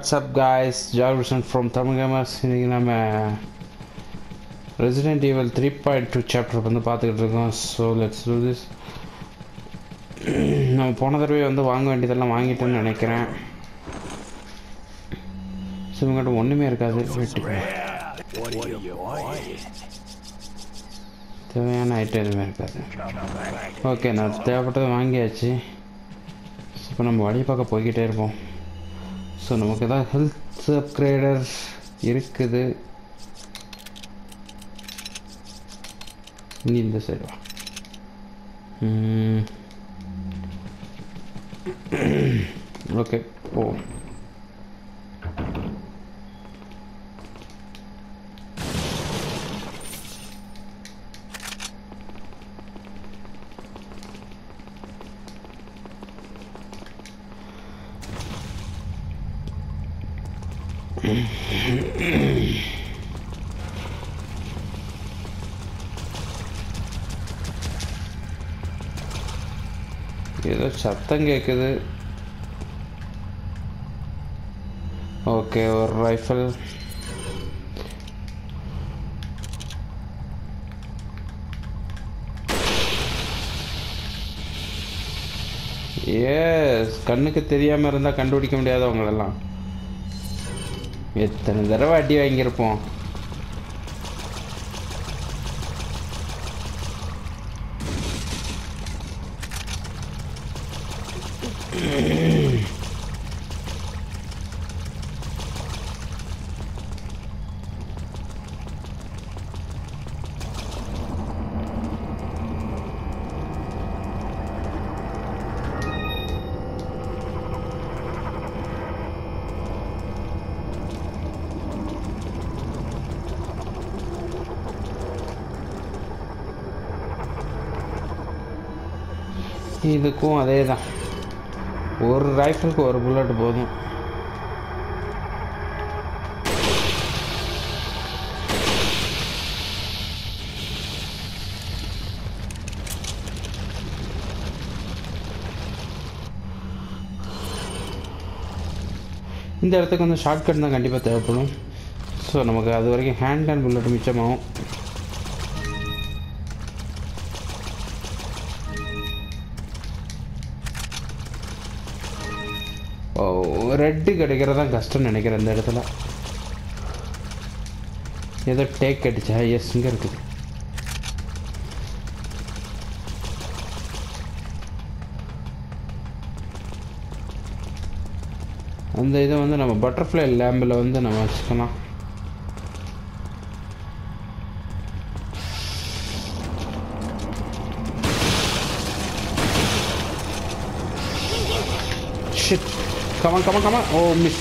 WhatsApp guys ஜார்விசன் from Tamil gamers இன்றைக்கி நம்ம resident evil three point two chapter வந்து பார்த்துக்கிட்டு இருக்கோம். ஸோ லெட்ஸ் டூ திஸ் நம்ம போன தடவை வந்து வாங்க வேண்டியதெல்லாம் வாங்கிட்டேன்னு நினைக்கிறேன். ஸோ இவங்ககிட்ட ஒன்றுமே இருக்காது. தேவையான ஐட்டம் எதுவுமே இருக்காது. ஓகே நான் தேவைப்பட்டதை வாங்கியாச்சு. இப்போ நம்ம வழி பார்க்க போய்கிட்டே இருப்போம். ஸோ நமக்கு ஏதாவது ஹெல்த் அப்கிரேடர் இருக்குது. நீ இந்த சைடு வா. ஓகே ஓ ஏதோ சத்தம் கேட்குது ஓகே ஒரு ரைஃபிள் ஏ கண்ணுக்கு தெரியாமல் இருந்தால் கண்டுபிடிக்க முடியாதவங்களெல்லாம். எத்தனை தடவை அடி வாங்கியிருப்போம்? இதுக்கும் அதே தான் ஒரு ரைஃபிளுக்கு ஒரு புல்லட் போதும். இந்த இடத்துக்கு வந்து ஷார்ட்கட் தான் கண்டிப்பாக தேவைப்படும். ஸோ நமக்கு அது வரைக்கும் ஹேண்ட் அண்ட் புல்லட் மிச்சமாகும். கிடைக்கிறது தான் கஷ்டம்னு நினைக்கிறேன் இந்த இடத்துல. ஏதோ டேக் அடிச்சா எஸ் இங்கே இருக்குது. அந்த இதை வந்து நம்ம பட்டர்ஃப்ளை லேம்பில் வந்து நம்ம வச்சுக்கலாம். Come on, come on, come on. Oh, miss.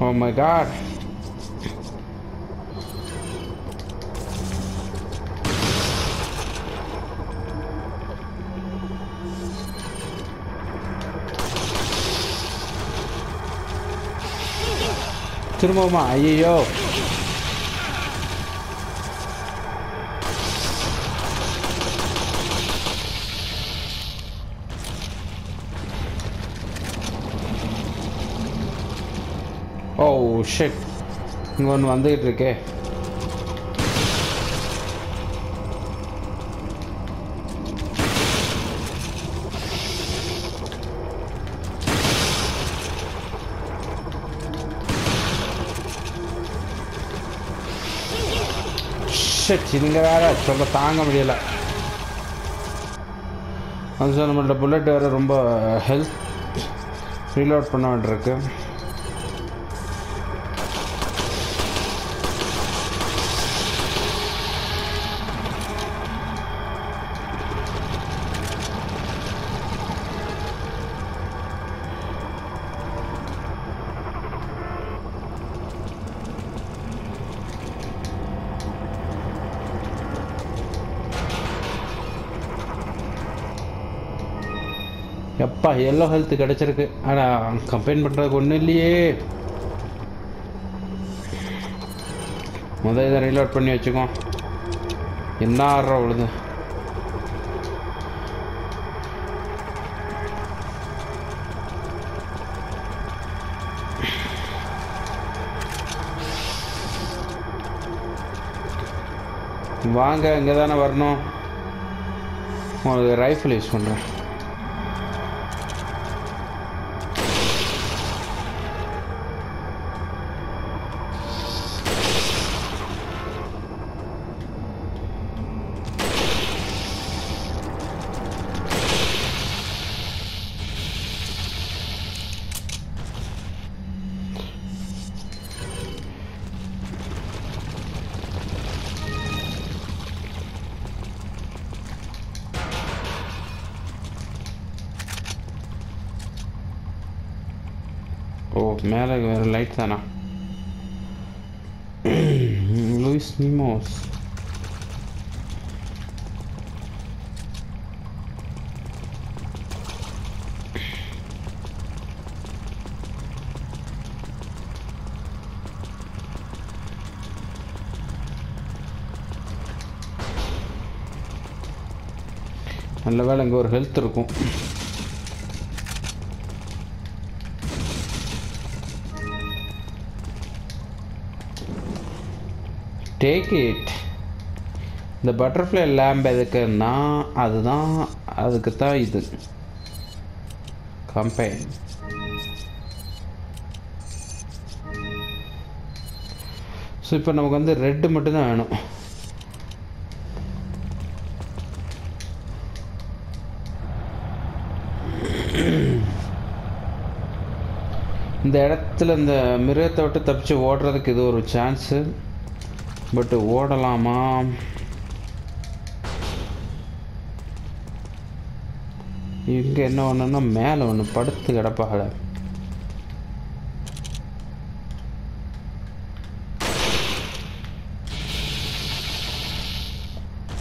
Oh my god. திரும்பவுமா ஐயோ Oh, ஓ ஷெட் இங்கே ஒன்று வந்துக்கிட்டு இருக்கே. ஷெட் இதுங்க வேற. சொல்ல தாங்க முடியல. அது சார் நம்மள்ட்ட புல்லட் வேறு ரொம்ப uh, ஹெல்த் ரீலோட் பண்ண வேண்டியிருக்கு. எல்லோ ஹெல்த் கிடச்சிருக்கு. ஆனால் கம்பெயின் பண்ணுறதுக்கு ஒன்றும் இல்லையே. முதல் இதை ரீலோட் பண்ணி வச்சுக்கோ. என்ன ஆடுற அவ்வளோது வாங்க இங்கே தானே வரணும். உங்களுக்கு ரைஃபிள் யூஸ் பண்ணுறேன் மேலே வேறு லைட் தானா லூயிஸ் நிமோஸ் நல்ல வேலை இங்கே ஒரு ஹெல்த் இருக்கும் டேக் இட் இந்த பட்டர்ஃப்ளை லேம்ப் எதுக்குன்னா அதுதான் அதுக்கு தான் இது. கம்பைன் ஸோ இப்போ நமக்கு வந்து ரெட்டு மட்டும்தான் வேணும். இந்த இடத்துல இந்த மிருகத்தை விட்டு தப்பிச்சு ஓடுறதுக்கு இது ஒரு சான்ஸு பட் ஓடலாமா இங்கே என்ன ஒன்றுன்னா மேலே ஒன்று படுத்து கிடப்பாக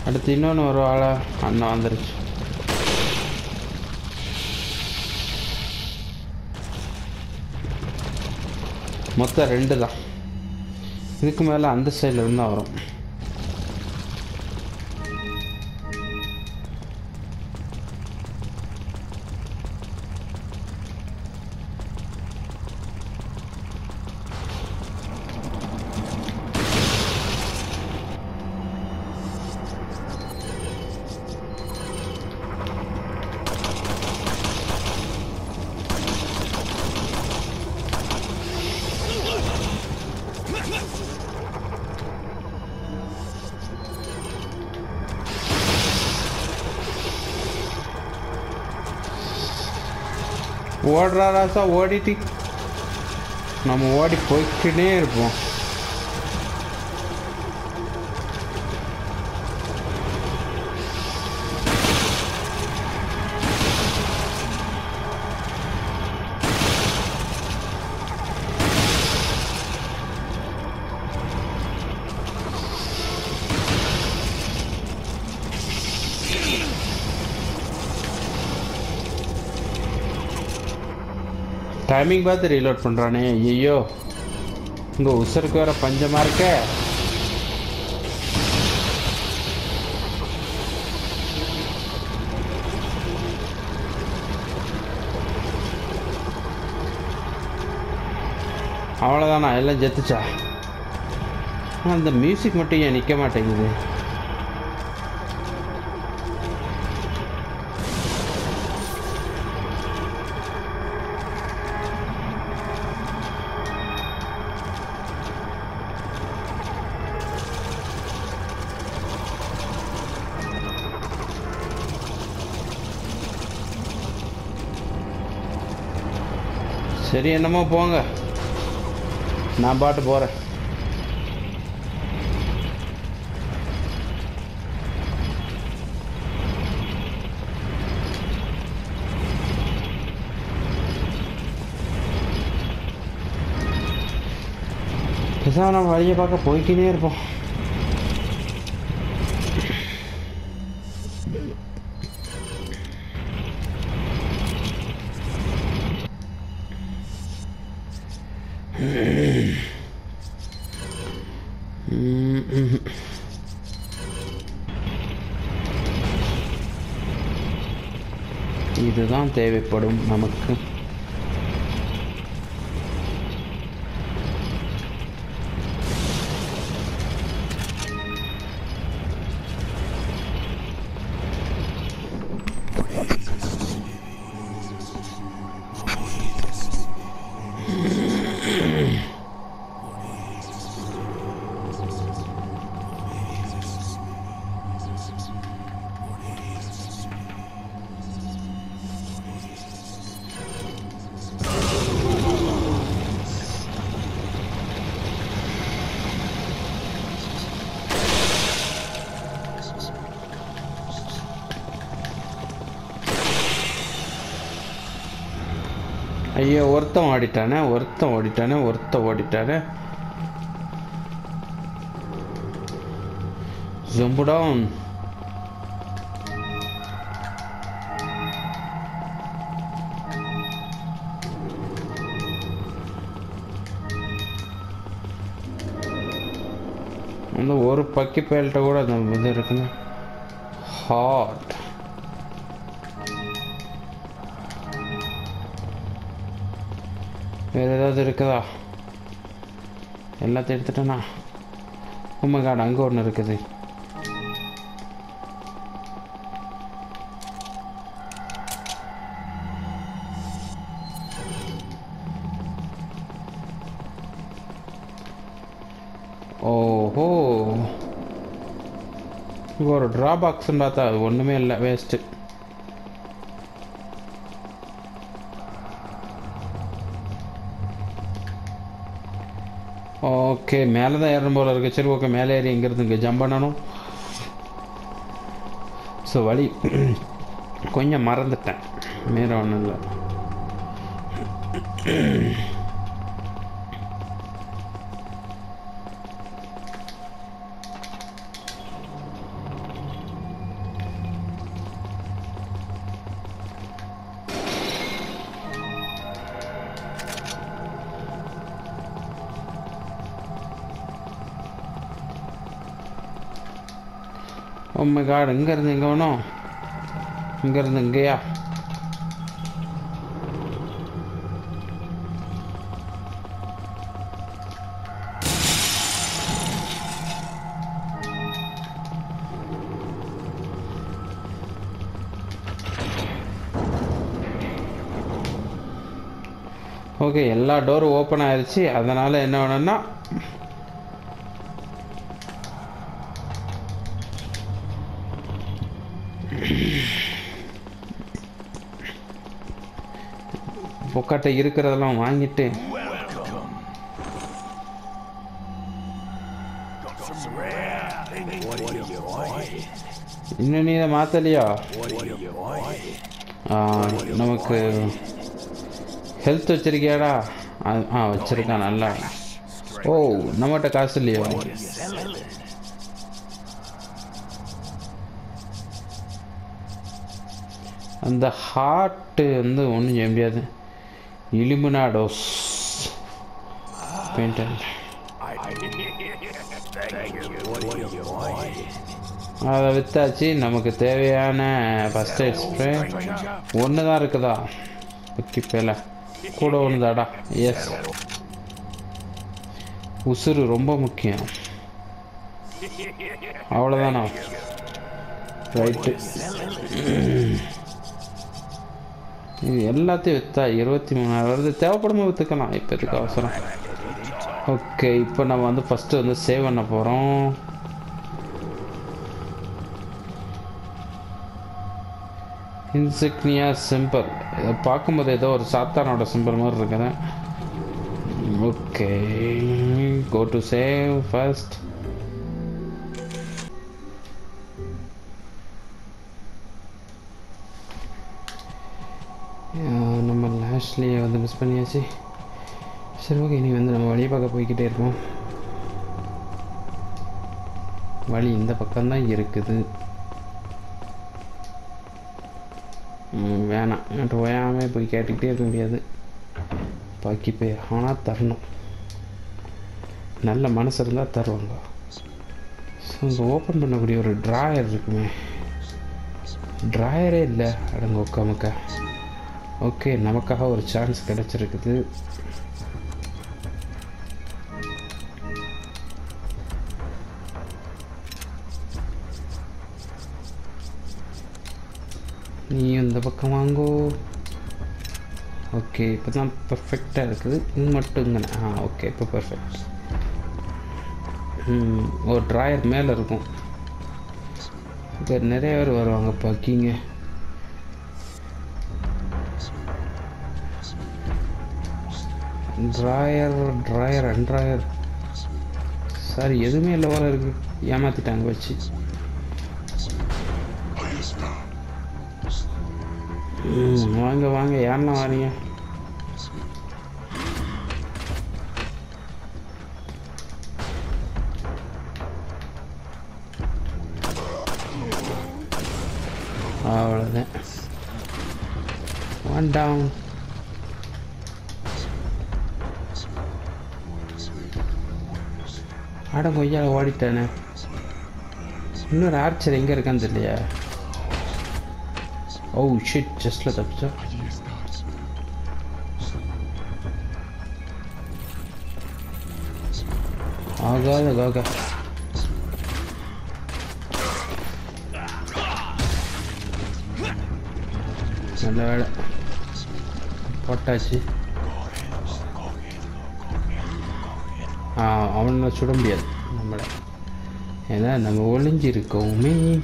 அடுத்து இன்னொன்று ஒரு ஆளா அண்ணா வந்துருச்சு. மொத்தம் ரெண்டு தான் இதுக்கு மேலே அந்த சைடில் இருந்தால் வரும். ராசா ஓடிட்டு நம்ம ஓடி போய்கிட்டே இருப்போம். டைமிங் பார்த்து ரீலோட் பண்ணுறானே ஐயோ இங்கே உசருக்கு வேற பஞ்சமாக இருக்க. அவ்வளோதானா எல்லாம் ஜெத்துச்சா அந்த மியூசிக் மட்டும் ஏன் நிற்க மாட்டேங்குது? சரி என்னமோ போங்க. நான் பாட்டு போகிறேன் பேசாம நம்ம வழியை பார்க்க போய்க்கினே இருப்போம். இதுதான் தேவைப்படும் நமக்கு. ஒருத்தன் ஓடிட்டானே ஒருத்தன் ஓடிட்டானே ஒருத்தன் ஓடிட்டானே. ஜம்பு டவுன் அந்த ஒரு பக்கி பேல்ட்ட கூட அந்த இது இருக்குங்க ஹாட் வேறு ஏதாவது இருக்குதா? எல்லாத்தையும் எடுத்துட்டேண்ணா உண்மை காடு அங்கே ஒன்று இருக்குது. ஓஹோ. இங்க ஒரு ட்ராபாக்ஸ்ன்னு பார்த்தா அது ஒன்றுமே இல்லை வேஸ்ட்டு ஓகே மேலே தான் ஏறணும் போல இருக்கு. சரி ஓகே மேலே ஏறி எங்கிறது இங்கே ஜம்ப் பண்ணணும். ஸோ வழி கொஞ்சம் மறந்துட்டேன். வேறு ஒன்றும் இல்லை. காடு இங்கேருந்து எங்கே வேணும்? இங்கேருந்து இங்கேயா? ஓகே எல்லா டோரும் ஓப்பன் ஆயிடுச்சு அதனால் என்ன வேணும்னா do இருக்கிறதெல்லாம் வாங்கிட்டு இன்னும் நீ இதை மாற்றலையா நமக்கு ஹெல்த் வச்சிருக்கியாடா? ஆ- ஆ வச்சிருக்கான் நல்லா. ஓ நம்மகிட்ட காசு இல்லையா? அந்த ஹார்ட்டு வந்து ஒன்றும் செய்ய முடியாது. இலிமினாடோஸ் பெயிண்டர் அதை வித்தாச்சு. நமக்கு தேவையான ஃபஸ்ட் எய்ட் ஸ்ப்ரே ஒன்று தான் இருக்குதா? ஓகே பேல. கூட ஒன்று தாடா எஸ் உசுறு ரொம்ப முக்கியம். அவ்வளோதானா ரைட்டு இது எல்லாத்தையும் விற்றா இருபத்தி மூணாயிரம் வருது. தேவைப்படும்போது விற்றுக்கலாம் இப்போ இதுக்கு அவசரம்? ஓகே இப்போ நம்ம வந்து ஃபஸ்ட்டு வந்து சேவ் பண்ண போகிறோம் இன்சிக்னியா சிம்பிள் இதை பார்க்கும்போது ஏதோ ஒரு சாத்தானோட சிம்பிள் மாதிரி இருக்குது. Okay go to save first ஆஷ்லியை வந்து மிஸ் பண்ணியாச்சு. சரி ஓகே இனி வந்து நம்ம வழியை பார்க்க போய்கிட்டே இருப்போம். வழி இந்த பக்கம்தான் இருக்குது. வேணாம். என்கிட்ட போய் கேட்டுக்கிட்டே இருக்க முடியாது. பாக்கி போய் ஆனால் தரணும். நல்ல மனசு இருந்தால் தருவாங்க. ஸோ இங்கே ஓப்பன் பண்ணக்கூடிய ஒரு ட்ராயர் இருக்குமே. ட்ராயரே இல்லை அடங்க உட்காமுக்க ஓகே நமக்காக ஒரு சான்ஸ் கிடச்சிருக்குது. நீ இந்த பக்கம் வாங்கோ. ஓகே இப்போ தான் பர்ஃபெக்டாக இருக்குது. இது மட்டும் இங்கே ஆ ஓகே இப்போ பர்ஃபெக்ட் ஒரு ட்ராயர் மேலே இருக்கும். இங்கே நிறைய பேர் வருவாங்க பக்கிங்க. ட்ராயர் ட்ராயர் அன்ட்ராயர் சார் எதுவுமே இல்லை போல இருக்கு. ஏமாத்திட்டாங்க வச்சு வாங்க வாங்க. யாரெல்லாம் வாரீங்க? அவ்வளோதான் ஒன் டவுன் அட கொய்யால ஓடிட்டானே. இன்னொரு ஆர்ச்சர் எங்கே இருக்கான்னு தெரியலையா. ஓ oh, ஷிட் ஜஸ்ட்ல தப்பிச்சா? ஆகாத காக நல்ல வேலை. போட்டாச்சு. அவனை சுட முடியாது. நம்மளை. ஏன்னா நம்ம ஒளிஞ்சிருக்கோமே.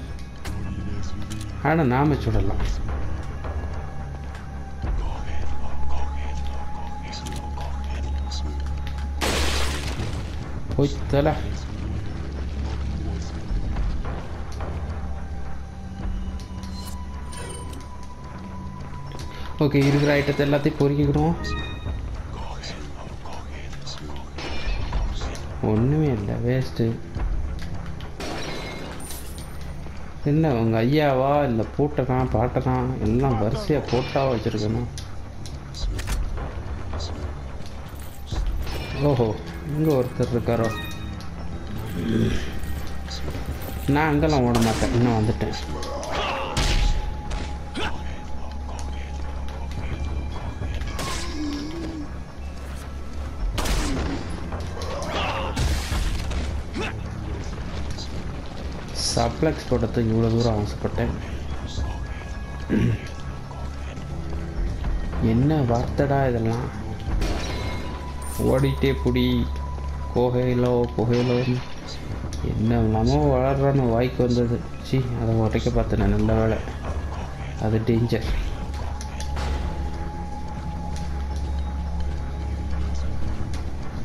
ஆனால் நாம் சுடலாம். போய் தல ஓகே இருக்கிற ஐட்டத்தை எல்லாத்தையும் பொறுக்கிக்கிறோம். ஒன்றுமே இல்லை வேஸ்ட்டு என்ன உங்கள் ஐயாவா இல்லை பூட்டை தான் பாட்டை தான் எல்லாம் வரிசையாக போட்டாக வச்சுருக்கணும். ஓஹோ இங்கே ஒருத்தர் இருக்காரோ. நான் அங்கெல்லாம் ஓட மாட்டேன் இன்னும் வந்துட்டேன். சப்ளெக்ஸ் போட்டதுக்கு இவ்வளோ தூரம் ஆசைப்பட்டேன் என்ன வார்த்தைடா இதெல்லாம்? ஓடிட்டே புடி. கோகையிலோ புகையிலோ. என்னெல்லாமோ வளர்றான்னு வாய்க்கு வந்தது. சி அதை உடைக்க பார்த்தேன் நல்ல வேலை அது டேஞ்சர்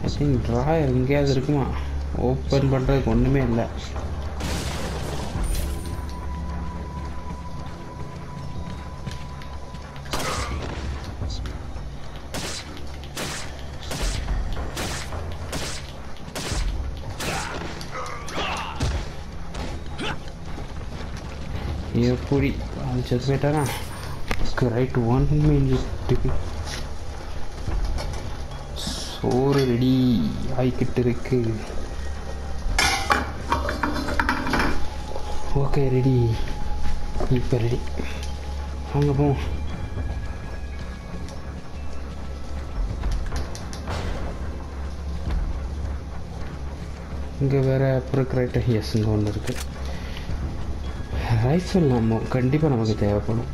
ஐ திங்க் ட்ராயர் எங்கேயாவது இருக்குமா? ஓப்பன் பண்ணுறதுக்கு ஒன்றுமே இல்லை. எப்படி அது செத்து போயிட்டானா ரைட் ஒன் மினிட் சோறு ரெடி ஆகிக்கிட்டு இருக்கு ஓகே ரெடி இப்போ ரெடி வாங்க போவோம். இங்கே வேறு அப்புறம் ரைட்டாக எஸ் இங்கே ஒன்று இருக்குது ரைஃபிள் நம்ம கண்டிப்பாக நமக்கு தேவைப்படும்.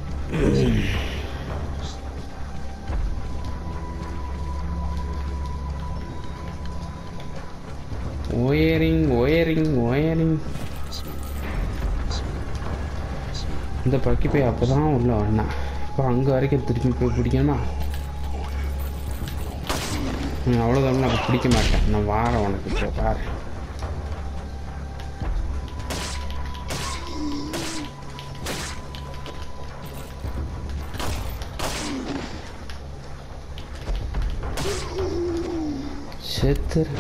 ஒயரிங் ஒயரிங் ஒயரிங் இந்த பக்கி போய் அப்போ தான் உள்ள வந்தான் இப்போ அங்கே வரைக்கும் திருப்பி போய் பிடிக்கணுமா? அவ்வளோதான் நான் பிடிக்க மாட்டேன். நான் வாரேன் உனக்கு. இப்போ வாரேன் செத்துரு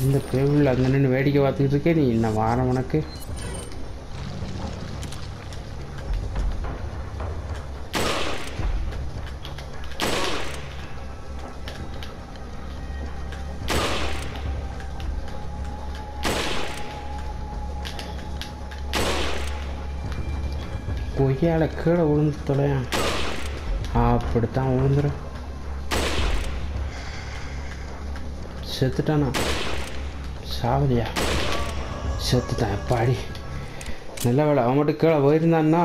இந்த பேபிள் அங்கே நின்று வேடிக்கை பார்த்துக்கிட்டு இருக்கே நீ என்ன வாரம் உனக்கு? கொய்யால கீழே விழுந்து தொலையா அப்படித்தான் விழுந்துடும் செத்துட்டானா? சாவலியா செத்துட்டான் பாடி. நல்ல வேலை அவன் மட்டும் கீழே போயிருந்தான்னா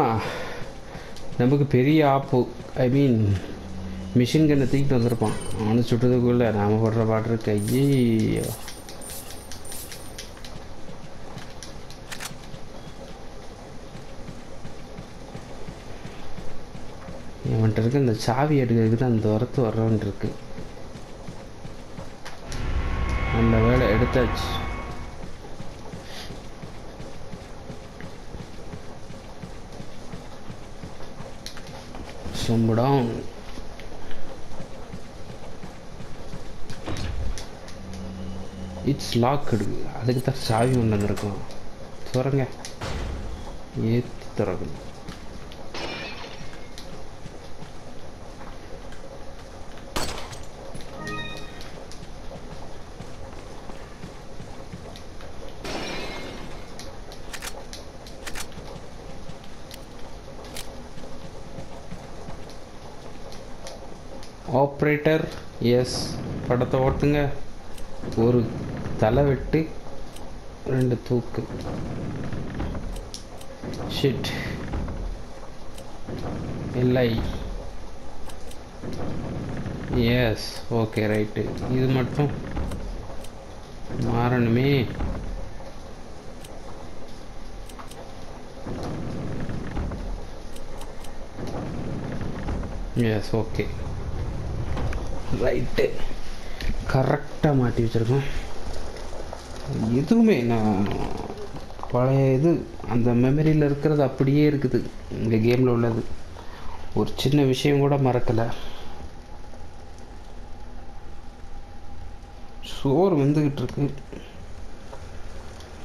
நமக்கு பெரிய ஆப்பு. ஐ மீன் மிஷின் கண்ணை தூக்கிட்டு வந்திருப்பான். அவனை சுட்டதுக்குள்ளே நாம படுற பாட்டு இருக்கு. ஐயோ இவன்கிட்ட இருக்க இந்த சாவி எடுக்கிறதுக்கு தான் அந்த உரத்து வர்றவன் இருக்குது நல்ல வேலை எடுத்தாச்சு. சும்புடம் இட்ஸ் லாக்டு அதுக்கு தான் சாவி ஒன்று வந்திருக்கும். துறங்க. ஏற்றி திறக்கணும். ஆப்ரேட்டர் எஸ் படத்தை ஓட்டுங்க. ஒரு தலை வெட்டு ரெண்டு தூக்கு. ஷிட் இல்லை எஸ் ஓகே ரைட்டு இது மட்டும் மாறணுமே. Yes okay right. கரெக்டாக மாட்டி வச்சுருக்கோம். எதுவுமே நான் பழைய இது அந்த மெமரியில் இருக்கிறது அப்படியே இருக்குது. இந்த கேமில் உள்ளது. ஒரு சின்ன விஷயம் கூட மறக்கலை. சோறு வந்துக்கிட்டு இருக்கு.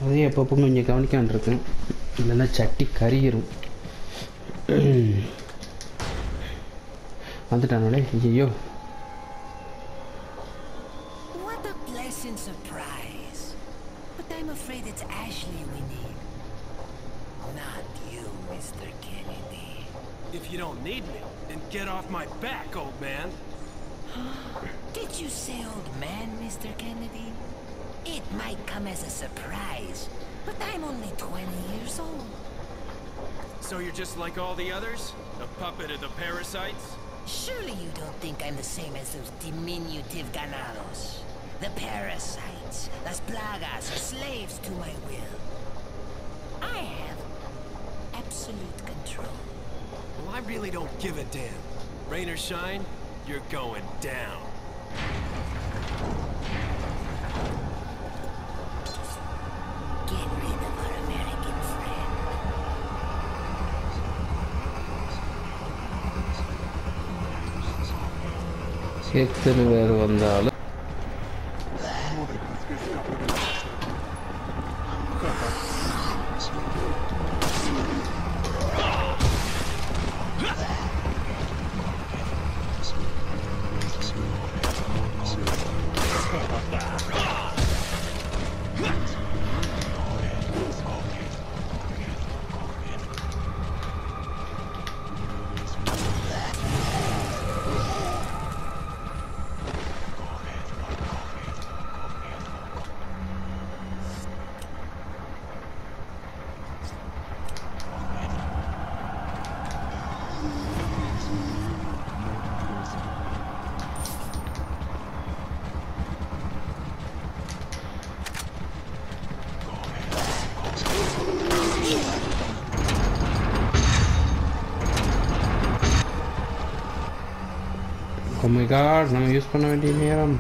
அதே எப்பப்போ கொஞ்சம் கவனிக்கான் இருக்கு இல்லைன்னா சட்டி கரியிரும். வந்துட்டானோடே ஐயோ get off my back, old man. Did you say old man, Mr. Kennedy? It might come as a surprise, but I'm only 20 years old. So you're just like all the others? A puppet of the parasites? Surely you don't think I'm the same as those diminutive ganados. The parasites, las plagas, are slaves to my will. I have absolute control. Well, I really don't give a damn. Rain or shine, you're going down. Get rid of our American friend. எத்தனை பேர் வந்தாலும் Oh நம்ம use பண்ண வேண்டிய நேரம்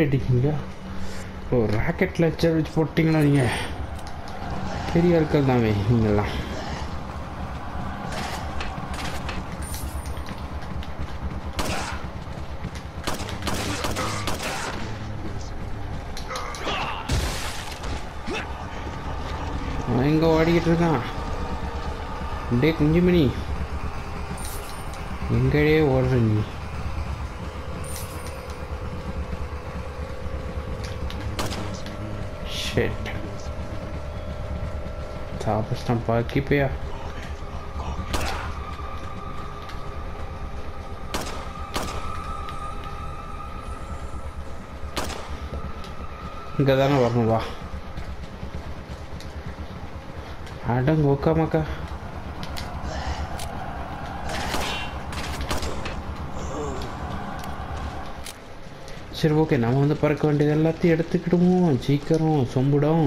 அடிக்கீங்க ஓ rocket லெச்சர் வச்சு போட்டிங்களா நீங்கள் பெரிய ஆட்கள் தாமே நீங்கள்லாம் எங்கே ஓடிக்கிட்டு இருக்கான்? டே குஞ்சுமணி. எங்கேயே ஓடுற நீ? ஷெட் சாப்பிட்டான் பாக்கிப்பையா இங்கே தானே வரணும் வா அடங்க உக்காமக்கா சரி ஓகே நம்ம வந்து பறக்க வேண்டியது எல்லாத்தையும் எடுத்துக்கிடுவோம். சீக்கிரம் சொம்புடும்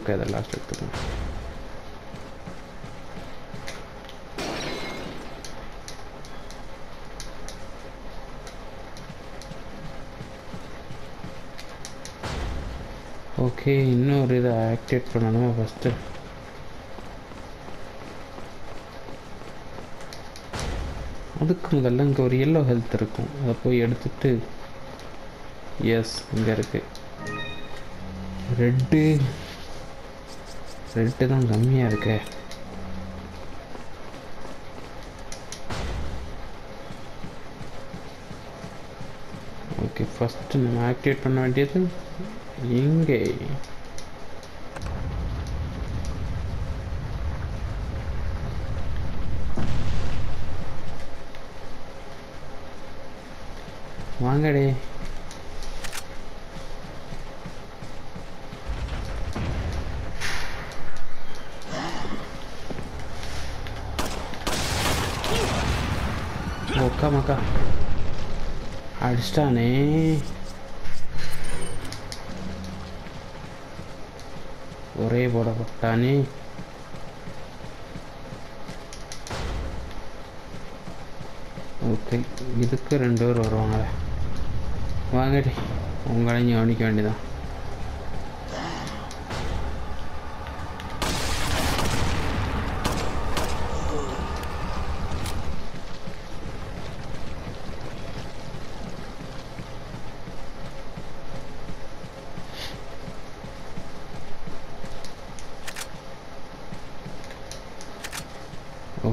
சரி ஓகே அதை லாஸ்ட் ஓகே இன்னொரு இதை ஆக்டிவேட் பண்ணணுமா ஃபஸ்ட்டு அதுக்கு முதல்ல இங்கே ஒரு எல்லோ ஹெல்த் இருக்கும். அதை போய் எடுத்துட்டு எஸ் இங்கே இருக்கு. ரெட்டு ரெட்டு தான் கம்மியாக இருக்கே ஓகே ஃபஸ்ட்டு நம்ம ஆக்டிவேட் பண்ண வேண்டியது இங்கே. வாங்கடே. ஒக்கா மக்கா. அடிச்சிட்டானே. ஒரே போடப்பட்டானே ஓகே இதுக்கு ரெண்டு பேர் வருவாங்களே வாங்கடி உங்களையும் கவனிக்க வேண்டியதான்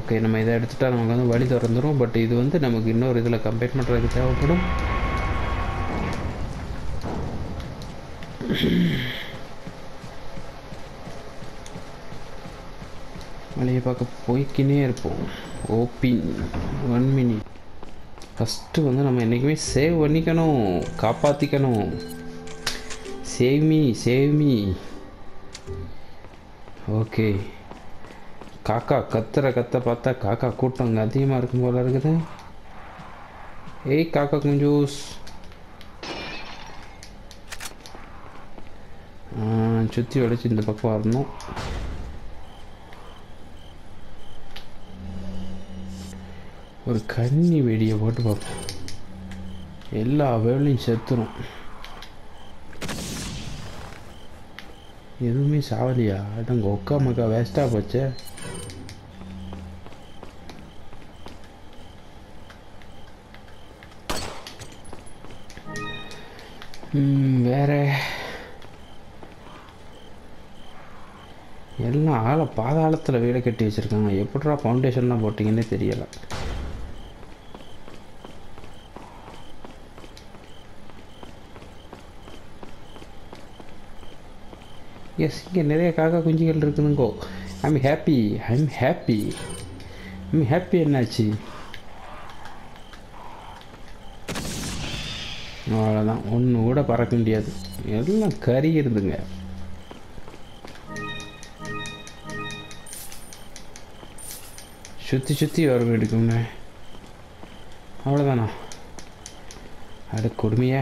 ஓகே நம்ம இதை எடுத்துட்டால் நமக்கு வந்து வழி திறந்துடும் பட் இது வந்து நமக்கு இன்னொரு இதில் கம்பேர் பண்ணுறதுக்கு தேவைப்படும். வழியை பார்க்க போய்க்கினே இருப்போம். ஓபின் ஒன் மினிட் ஃபஸ்ட்டு வந்து நம்ம என்றைக்குமே சேவ் பண்ணிக்கணும் காப்பாற்றிக்கணும் save me save me okay காக்கா கத்துற கத்த பார்த்தா காக்கா கூட்டம் அங்கே அதிகமாக இருக்கும் போல இருக்குது. ஏய் காக்கா குஞ்சூஸ் சுற்றி உடைச்சி இந்த பக்கம் வரணும். ஒரு கன்னி வெடியை போட்டு பார்ப்போம். எல்லா வேலையும் செத்துரும். எதுவுமே சாவலியா? அடங்க ஒக்கா மக்கா வேஸ்ட்டாக போச்சே. வேற. எல்லாம் ஆளை பாதாளத்தில் வீடை கட்டி வச்சுருக்காங்க. எப்படா ஃபவுண்டேஷன்லாம் போட்டிங்கன்னே தெரியலை. எஸ் இங்கே நிறைய காக்கா குஞ்சுகள் இருக்குதுங்கோ. I'm happy I'm happy I'm happy என்னாச்சு? அவ்வளோதான் ஒன்று கூட பறக்க முடியாது. எல்லாம் கறியிருதுங்க சுற்றி சுற்றி வர எடுக்குங்க. அவ்வளோதானா அட கொடுமையே.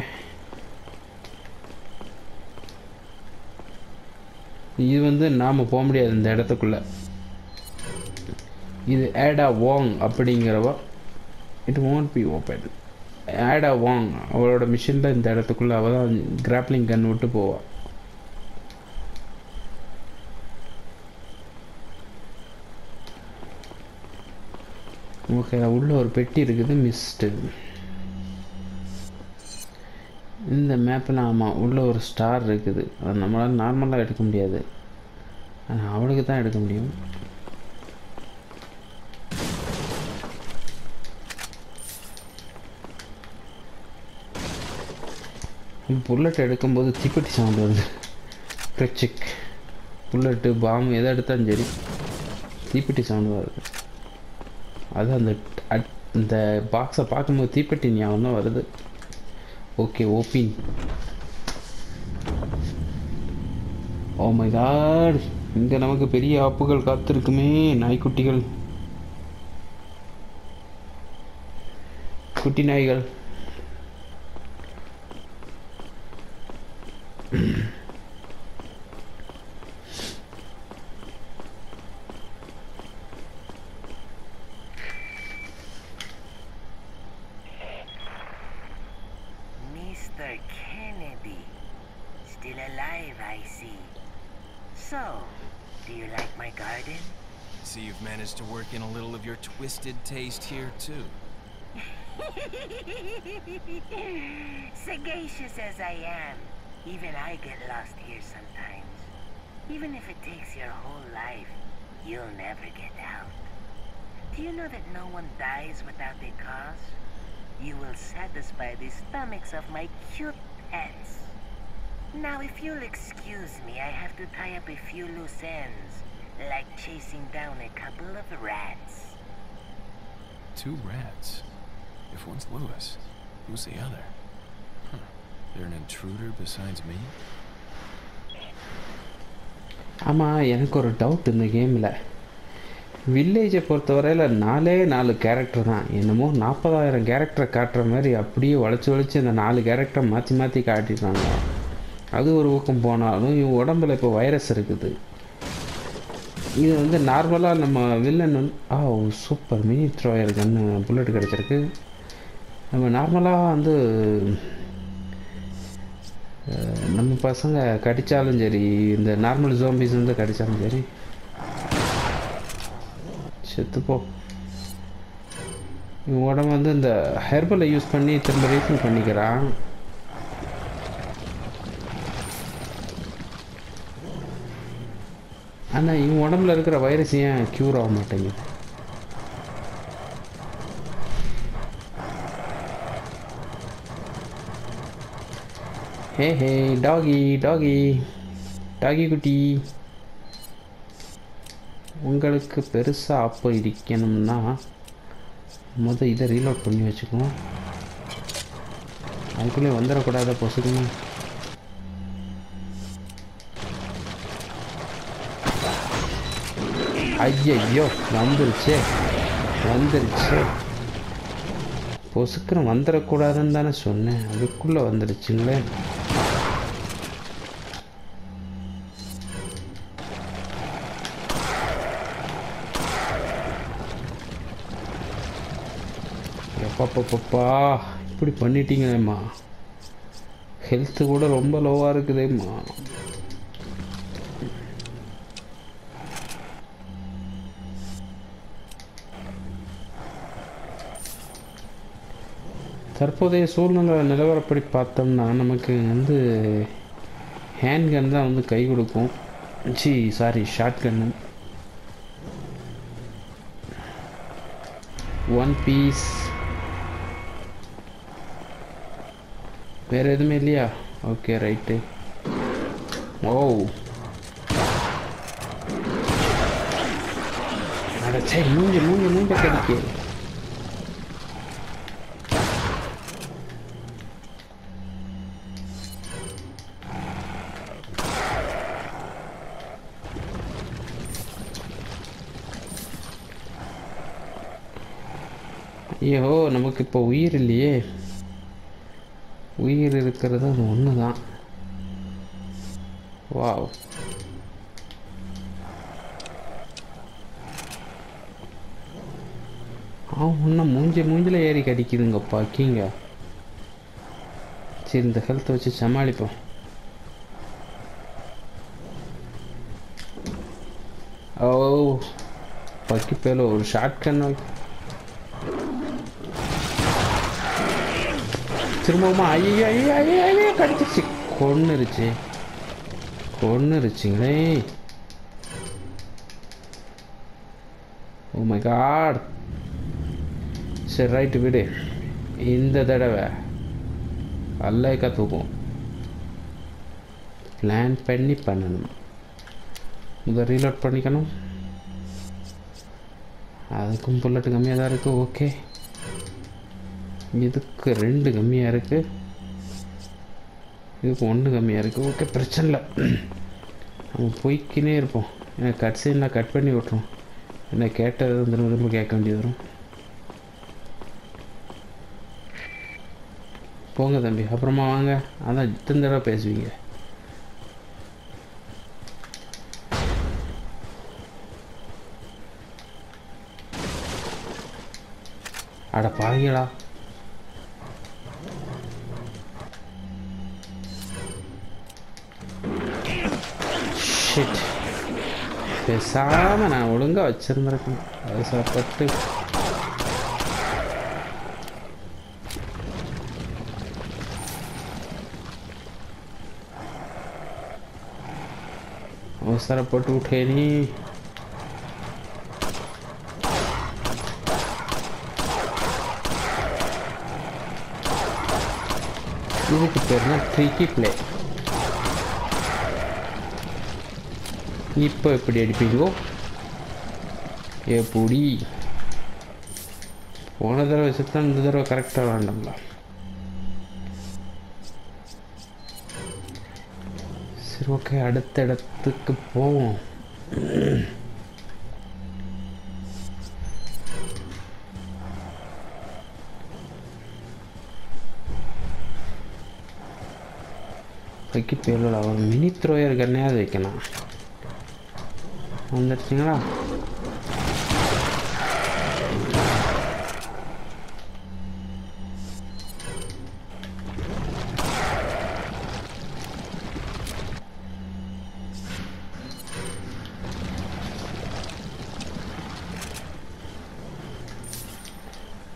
இது வந்து நாம் போக முடியாது இந்த இடத்துக்குள்ள. இது Ada Wong அப்படிங்கிறவ it won't be open Ada Wong அவளோட மிஷினில் இந்த இடத்துக்குள்ளே. அவள் தான் கிராப்ளிங் கன் விட்டு போவாள் ஓகே உள்ள ஒரு பெட்டி இருக்குது மிஸ்டு இந்த மேப்பில் ஆமாம் உள்ள ஒரு ஸ்டார் இருக்குது. அது நம்மளால் நார்மலாக எடுக்க முடியாது. ஆனால் அவளுக்கு தான் எடுக்க முடியும். புல்லட் எடுக்கும்போது தீப்பெட்டி சவுண்ட் வருது. கிளச்சிக் புல்லட்டு பாம்பு எதை எடுத்தாலும் சரி தீப்பெட்டி சவுண்ட் வருது. அது அந்த அட்- இந்த பாக்ஸை பார்க்கும்போது தீப்பெட்டி ஞாபகம் தான் வருது. Okay open oh my God இங்கே நமக்கு பெரிய ஆப்புகள் காத்திருக்குமே நாய்க்குட்டிகள். குட்டி நாய்கள். Taste here, too. Sagacious as I am, even I get lost here sometimes. Even if it takes your whole life, you'll never get out. Do you know that no one dies without a cause? You will satisfy the stomachs of my cute pets. Now, if you'll excuse me, I have to tie up a few loose ends, like chasing down a couple of rats. Two rats. If one's Lewis, who's the other? Huh. They're an intruder besides me? ஆமாம் எனக்கு ஒரு doubt இந்த கேமில் வில்லேஜை பொறுத்தவரையில் நாலே நாலு character தான் என்னமோ நாற்பதாயிரம் கேரக்டரை காட்டுற மாதிரி அப்படியே வளைச்சி வளைச்சி அந்த நாலு கேரக்டரை மாற்றி மாற்றி காட்டிடுறாங்க அது ஒரு ஊக்கம் போனாலும் இவன் உடம்புல இப்போ வைரஸ் இருக்குது இது வந்து நார்மலாக நம்ம வில்லன் வந்து ஆ super mini thrower gun bullet கிடச்சிருக்கு. நம்ம நார்மலாக வந்து நம்ம பசங்க கடித்தாலும் சரி இந்த நார்மல் ஜோம்பிஸ் வந்து கடித்தாலும் சரி செத்துப்போ இவன் உடம்பு வந்து இந்த ஹெர்பலை யூஸ் பண்ணி திரும்ப ரீஃபில் பண்ணிக்கிறான். ஆனால் இவன் உடம்புல இருக்கிற வைரஸ் ஏன் க்யூர் ஆக மாட்டேங்குது? ஹே ஹே டாகி டாகி டாகி குட்டி. உங்களுக்கு பெருசாக ஆப்பு இருக்கணும்னா முத இதை ரீலோட் பண்ணி வச்சுக்கணும். அதுக்குள்ளே வந்துடக்கூடாத பொசுக்குமே ஐயையோ வந்துருச்சே. வந்துருச்சே. பொசுக்குறம் வந்துடக்கூடாதுன்னு தானே சொன்னேன். அதுக்குள்ளே வந்துடுச்சுங்களே எப்பப்பப்பா இப்படி பண்ணிட்டீங்களேம்மா. ஹெல்த்து கூட ரொம்ப லோவாக இருக்குதேம்மா. தற்போதைய சூழ்நிலை நிலவரப்படி பார்த்தோம்னா நமக்கு வந்து ஹேண்ட் கன் தான் வந்து கை கொடுக்கும். சி sorry shotgun one piece வேறு எதுவுமே இல்லையா? ஓகே ரைட்டு ஓ அடச்சே மூஞ்சி மூஞ்சி மூஞ்ச கடிக்கு. ஐயோ நமக்கு இப்போ உயிர் இல்லையே. உயிர் இருக்கிறது அது ஒன்று தான் வாவ். ஆ இன்னும் மூஞ்சி மூஞ்சில் ஏறி கடிக்குதுங்கப்பா கீங்க. சரி இந்த ஹெல்த்தை வச்சு சமாளிப்போம். ஓ பக்கி பேல ஒரு ஷார்ட் கன் திரும்பவுமா ஐயோ ஐயோ ஐயோ ஐயோ கடிச்சிருச்சு. கொன்னுருச்சு. கொன்னுருச்சுங்களே. ஓ மை காட் சரி ரைட்டு விடு. இந்த தடவை அல்லைக்கா தூக்கும் பிளான் பண்ணி பண்ணணும். இதை ரீலோட் பண்ணிக்கணும். அதுக்கும் புல்லட்டு கம்மியாக தான் இருக்குது ஓகே இதுக்கு ரெண்டு கம்மியாக இருக்குது இதுக்கு ஒன்று கம்மியாக இருக்குது ஓகே பிரச்சனை இல்லை. நம்ம போய்க்கினே இருப்போம். எனக்கு கட் சைட்லாம் கட் பண்ணி விட்ருவோம் என்ன கேட்டது திரும்ப திரும்ப கேட்க வேண்டியது வரும். போங்க தம்பி அப்புறமா வாங்க. அதான் இத்தனை தடவை பேசுவீங்க. அட பாவிங்களா பேசாம நான் ஒழுங்கா வச்சிருந்திருக்கேன் அவசரப்பட்டு அவசரப்பட்டு உठे நீ. இதுக்கு பேர்னா ட்ரிக்கி பிளே இப்போ எப்படி அடிப்பீங்கோ எப்படி? போன தடவை செத்தா இந்த தடவை கரெக்டாக வேண்டாம்ல சரி ஓகே அடுத்த இடத்துக்கு போவோம். வைக்க அவர் மினி த்ரோயர் கண்ணையாவது வைக்கலாம். வந்துடுச்சிங்களா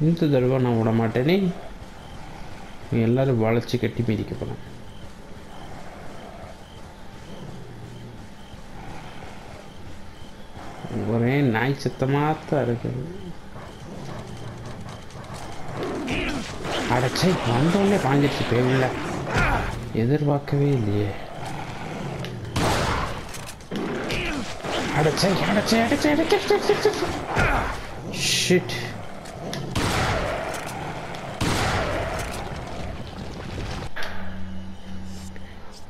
இந்த தடவை நான் விட மாட்டேனே எல்லாரும் வளைச்சி கட்டி மிதிக்க போகிறேன் ஒரே நாய் சத்தமாக தான் இருக்குது அடைச்சே வந்தோடனே பாஞ்சிடுச்சு பேவில்ல எதிர்பார்க்கவே இல்லையே அடைச்சே அடைச்சே அடைச்சே அடைச்சே ஷிட்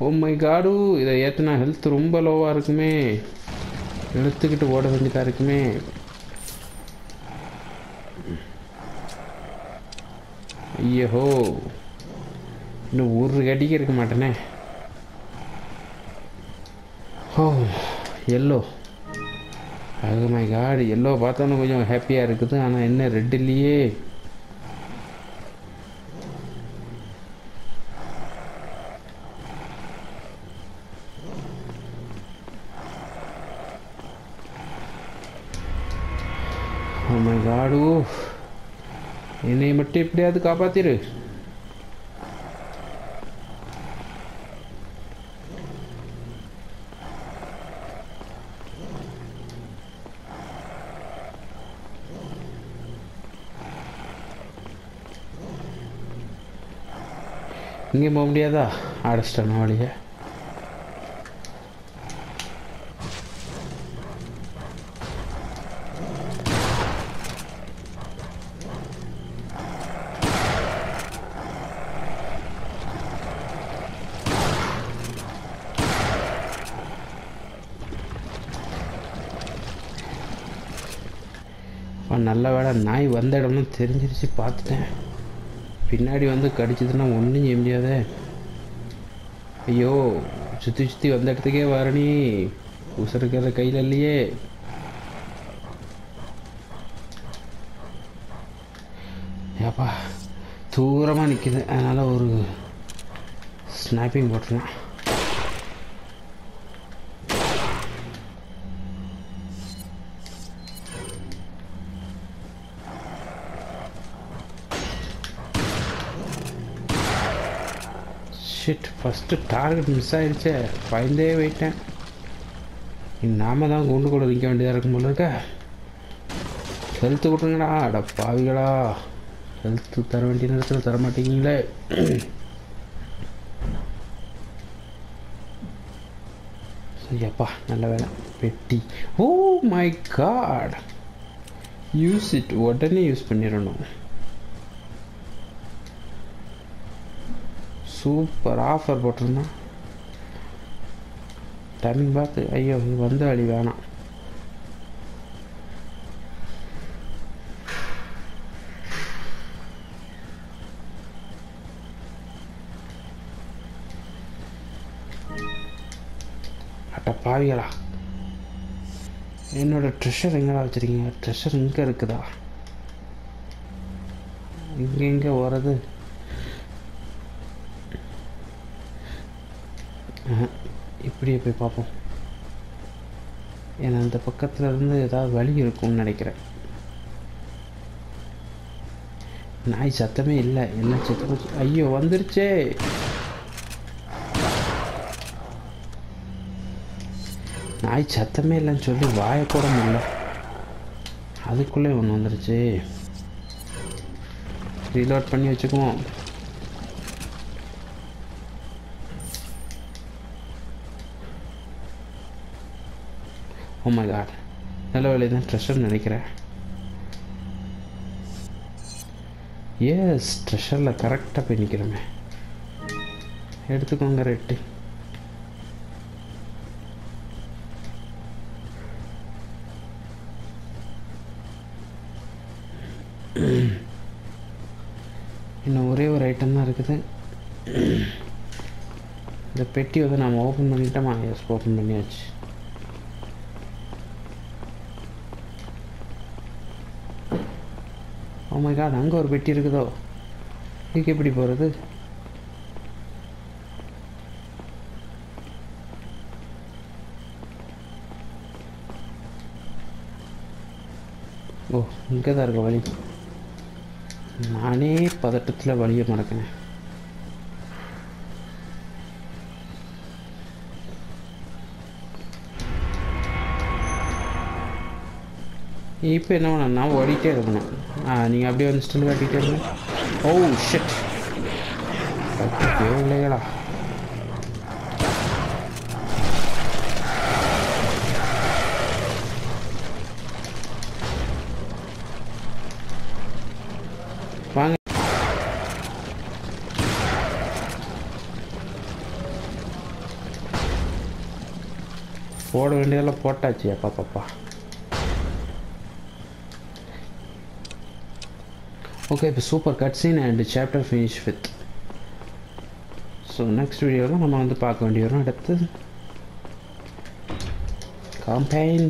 ஓ மை காடு இதை ஏற்றினா ஹெல்த் ரொம்ப லோவாக இருக்குமே இழுத்துக்கிட்டு ஓட வேண்டியதாக இருக்குமே. ஐயோ இன்னும் ஒரு கடிக்க இருக்க மாட்டேனே. Oh yellow. Oh அது மை காடு எல்லோ பார்த்தோன்னு கொஞ்சம் ஹாப்பியாக இருக்குது. ஆனால் என்ன ரெட் இல்லையே ஓ மை காடு என்னை மட்டும் எப்படியாவது காப்பாத்திரு இங்கே போக முடியாதா அடைச்சிட்டேன் வழியை நல்ல வேலை நாய் வந்த இடம்னு தெரிஞ்சிருச்சு பார்த்துட்டேன். பின்னாடி வந்து கடிச்சதுன்னா ஒன்றும் செய்ய முடியாதே. ஐயோ சுற்றி சுற்றி வந்த இடத்துக்கே வரணி. உசருக்கிற கையில் இல்லையே. ஏப்பா தூரமாக நிற்கிது அதனால் ஒரு ஸ்னாப்பிங் போட்டுருவேன் ஷிட் ஃபஸ்ட்டு டார்கெட் மிஸ் ஆகிடுச்சே பயந்தே போயிட்டேன். நாம தான் குண்டு கூட நிற்க வேண்டியதாக இருக்கும் போல இருக்க. ஹெல்த்து விட்ருங்கடா அட பாவிகளா. ஹெல்த்து தர வேண்டிய நேரத்தில் தர மாட்டேங்கிங்களே ஐயப்பா நல்ல வேலை. பெட்டி. Oh my God use it உடனே யூஸ் பண்ணிடணும். சூப்பர் ஆஃபர் போட்டிருந்தான் டைமிங் பார்த்து ஐயோ இது வந்து வழி வேணாம். அட்ட பாவிகளா. என்னோட ட்ரெஷர் எங்கடா வச்சிருக்கீங்க? ட்ரெஷர் இங்கே இருக்குதா? இங்கே எங்கே வர்றது இப்படியே போய் பார்ப்போம். ஏன்னா அந்த பக்கத்தில் இருந்து ஏதாவது வழி இருக்கும்னு நினைக்கிறேன். நாய் சத்தமே இல்லை. என்ன சத்தம் ஐயோ வந்துருச்சே. நாய் சத்தமே இல்லைன்னு சொல்லி வாயை கூட முடியல அதுக்குள்ளே ஒன்று வந்துருச்சு. ரீலோட் பண்ணி வச்சுக்குவோம். ஓ மை காட் நல்ல வேலை தான் ட்ரெஷர் நினைக்கிறேன். எஸ் ட்ரெஷரில் கரெக்டாக போய் நிற்கிறோமே எடுத்துக்கோங்க ரெட்டு இன்னும் ஒரே ஒரு ஐட்டம் தான் இருக்குது. இந்த பெட்டி வந்து நாம் ஓப்பன் பண்ணிட்டோமா? எஸ் ஓப்பன் பண்ணியாச்சு. ஓ காட் அங்கே ஒரு பெட்டி இருக்குதோ? இதுக்கு எப்படி போகிறது ஓ இங்கே தான் இருக்க வழி. நானே பதட்டத்தில் வழியை மறக்கினேன் இப்போ என்ன பண்ணா நான் ஓடிட்டே இருக்கணும். ஆ நீங்கள் அப்படியே வந்து ஸ்டில் காட்டிகிட்டே இருங்க. ஓ ஷிட் இல்லைங்களா வாங்க. போட வேண்டியதெல்லாம் போட்டாச்சு அப்பா பாப்பா ஓகே இப்போ super cutscene and chapter finish with so next வீடியோவில் நம்ம வந்து பார்க்க வேண்டிய வரும். அடுத்து காம்பைன்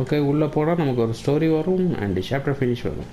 ஓகே உள்ளே போனால் நமக்கு ஒரு ஸ்டோரி வரும் அண்ட் சாப்டர் ஃபினிஷ் வரும்.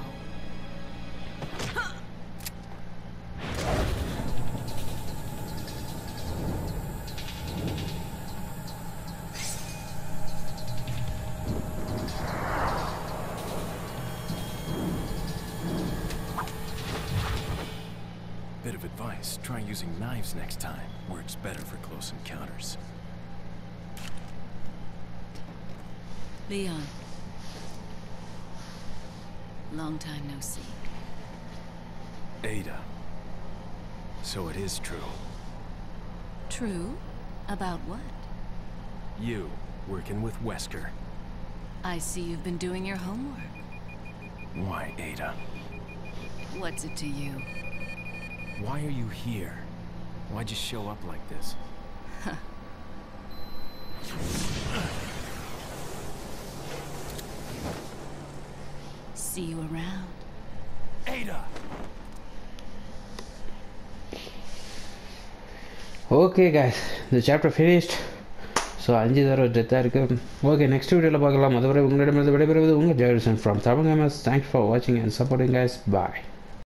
Leon. Long time no see. Ada. So it is true. True? About what? You, working with Wesker. I see you've been doing your homework. Why, Ada? What's it to you? Why are you here? Why'd you show up like this? see you around. Ada! Okay guys. இந்த chapter finished. So அஞ்சு தடவை டெத்தாக இருக்குது okay next வீடியோவில் பார்க்கலாம். அதுவரை உங்களிடமிருந்து விடைபெறுவது உங்கள் Jeyarisan from Tamil thanks for வாட்சிங் அண்ட் சப்போர்ட்டிங் guys. பாய்